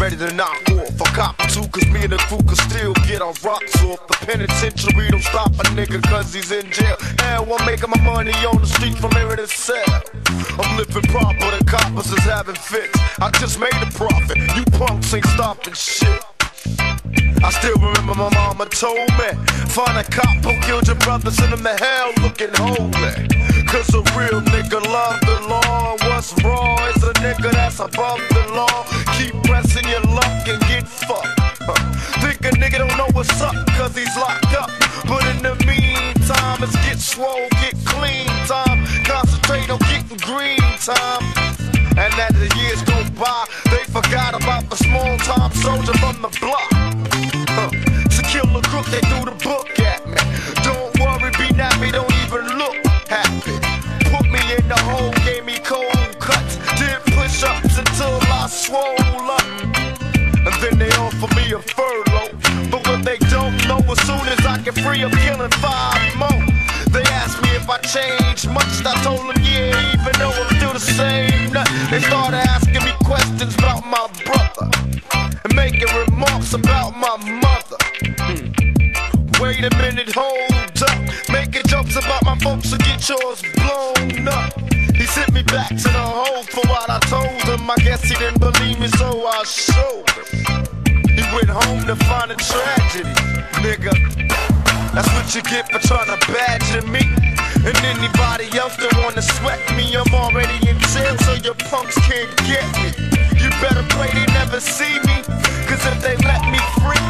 ready to knock off. A cop or two, cause me and the crew can still get our rocks off. The penitentiary don't stop a nigga cause he's in jail. Hell, I'm making my money on the street from here to sell. I'm living proper, the coppers is having fits. I just made a profit, you punks ain't stopping shit. I still remember my mama told me Find a cop who killed your brother, send him to hell looking holy Cause a real nigga love the law What's wrong is a nigga that's above Keep pressing your luck and get fucked. Think a nigga don't know what's up cause he's locked up. But in the meantime it's get swole, get clean time. Concentrate on getting green time. And as the years go by, they forgot about the small time soldier from the block. Offer me a furlough. But what they don't know, as soon as I get free, I'm killing five more. They asked me if I changed much, I told them yeah, even though I'm still the same. They started asking me questions about my brother and making remarks about my mother. Hmm. Wait a minute, hold up. Making jokes about my folks to get yours blown up. He sent me back to the hole for what I told him. I guess he didn't believe me, so I showed him. Went home to find a tragedy, nigga. That's what you get for trying to badger me. And anybody else that wanna sweat me, I'm already in jail, so your punks can't get me. You better pray they never see me. Cause if they let me free,